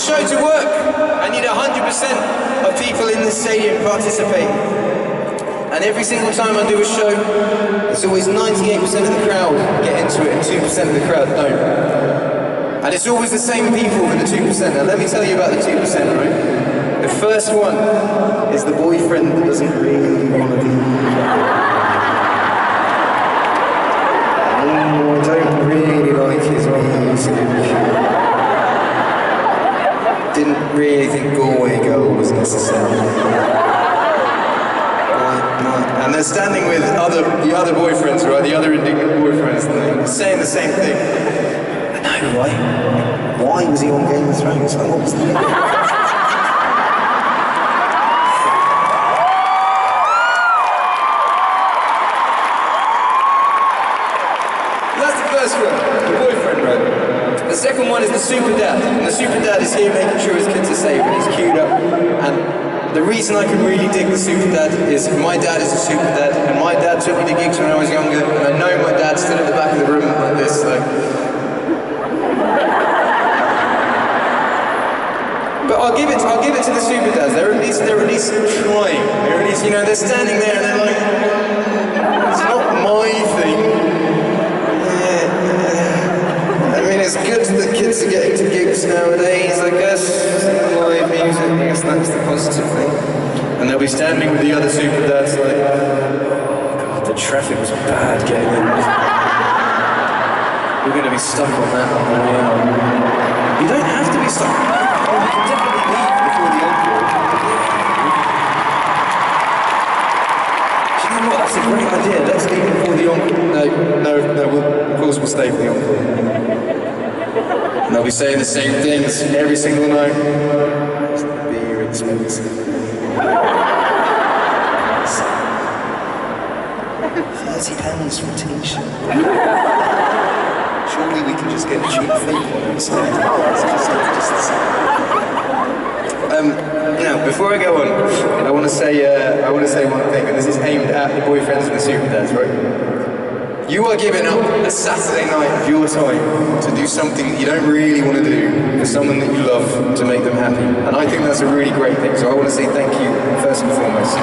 show to work, I need 100% of people in the stadium participate. And every single time I do a show, it's always 98% of the crowd get into it and 2% of the crowd don't. And it's always the same people with the 2%. Now let me tell you about the 2%, right? The first one is the boyfriend that doesn't really want to be. Oh, I don't really like his music. Didn't really think Galway Girl was necessary. And they're standing with other the other boyfriends, right? The other indignant boyfriends, and they're saying the same thing. I know, right? Why was he on Game of Thrones? What was that? That's the first one? The second one is the super dad. And the super dad is here making sure his kids are safe and he's queued up. And the reason I can really dig the super dad is my dad is a super dad and my dad took me to gigs when I was younger and I know my dad stood at the back of the room like this, so. But I'll give it I'll give it to the super dads. They're at least they're at least trying. They're at least, you know, they're standing there and they're like it's not my thing. I mean, it's good that kids are getting to gigs nowadays, I guess. Live music, I guess that's the positive thing. And they'll be standing with the other super dads like, oh god, the traffic was bad getting in. We're going to be stuck on that on the way out. You don't have to be stuck. You can definitely leave before the? That's a great idea. Let's leave before the encore. No, no, no. We'll, of course, we'll stay for the encore. And they'll be saying the same things every single night. Is the beer expensive? Thirty pounds for a t-shirt. Surely we can just get a cheap fake one. It's it's just- um, now, before I go on, I want to say uh, I want to say one thing, and this is aimed at the boyfriends and the super dads, right? You are giving up a Saturday night of your time to do something you don't really want to do for someone that you love to make them happy, and I think that's a really great thing. So I want to say thank you first and foremost.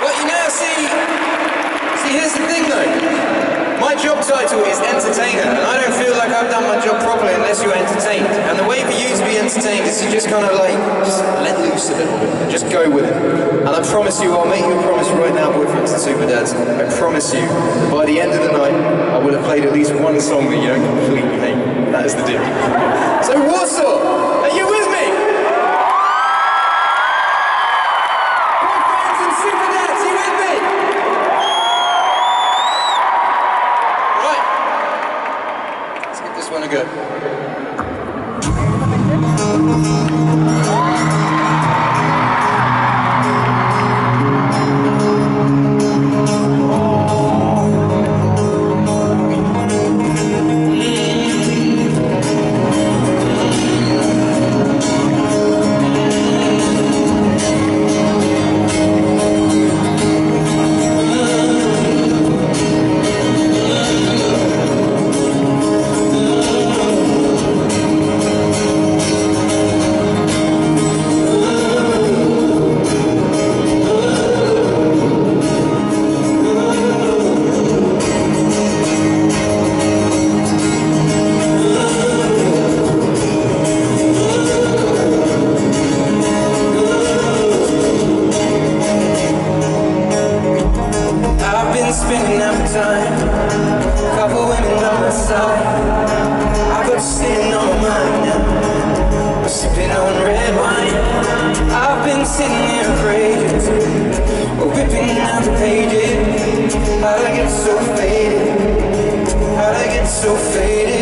But you know, see, see, here's the thing though. My job title is entertainer, and I don't feel like I've done my job properly unless you're entertained. And the way for you to be entertained is to just kind of like, just let loose a little bit, just go with it. And I promise you, I'll make you a promise right now, boyfriends and super dads. I promise you, by the end of the night, I will have played at least one song that you don't completely hate. That is the deal. Women on my side. I got you sitting on sipping on red wine. I've been sitting here for ages, ripping out the pages. How'd I get so faded? How'd I get so faded?